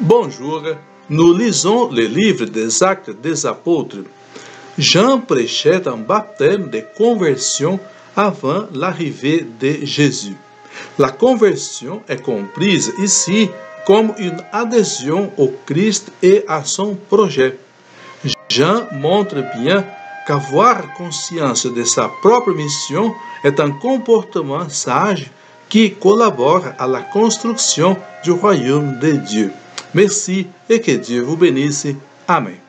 Bonjour, nous lisons le livre des Actes des Apôtres. Jean prêchait un baptême de conversion avant l'arrivée de Jésus. La conversion est comprise ici comme une adhésion au Christ et à son projet. Jean montre bien qu'avoir conscience de sa propre mission est un comportement sage qui collabore à la construction du royaume de Dieu. Merci et que Dieu vous bénisse. Amém.